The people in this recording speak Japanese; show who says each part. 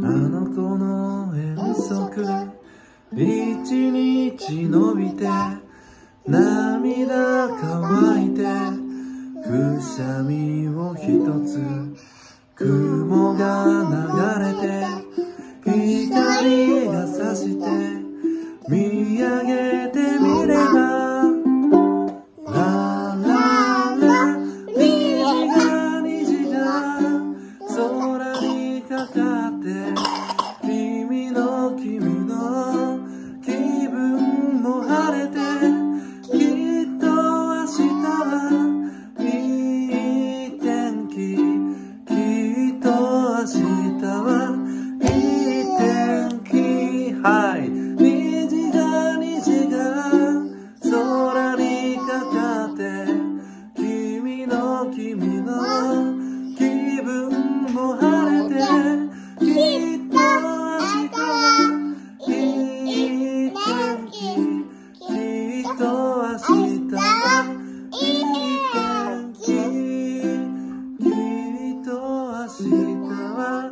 Speaker 1: あの子の遠足一日伸びて涙乾いてくしゃみを一つ雲が流れて光が差して見上げてみればラララ虹が虹が空にかかって君の君の気分も晴れてきっと明日はいい天気きっと明日明日はいい天気君と明日は